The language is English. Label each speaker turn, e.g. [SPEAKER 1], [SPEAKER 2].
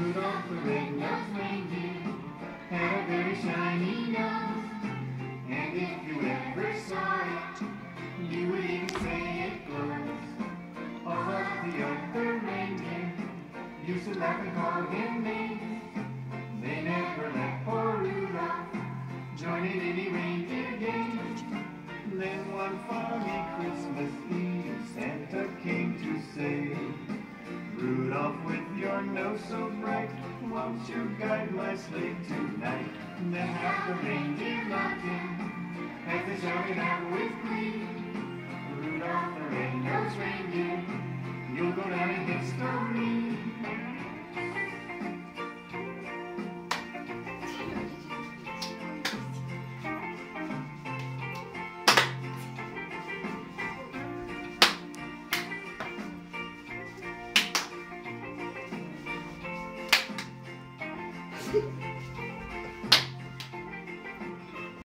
[SPEAKER 1] Rudolph the red-nosed reindeer had a very shiny nose. And if you ever saw it, you would even say it glows. All of the other reindeer used to laugh and call him names. They never let poor Rudolph join in any reindeer games. Then one foggy Christmas Eve, Santa Rudolph, with your nose so bright, won't you guide my sleigh tonight? Then have the reindeer him, as they shouted out with glee. Rudolph the red-nosed reindeer, you'll go down in history.
[SPEAKER 2] Ha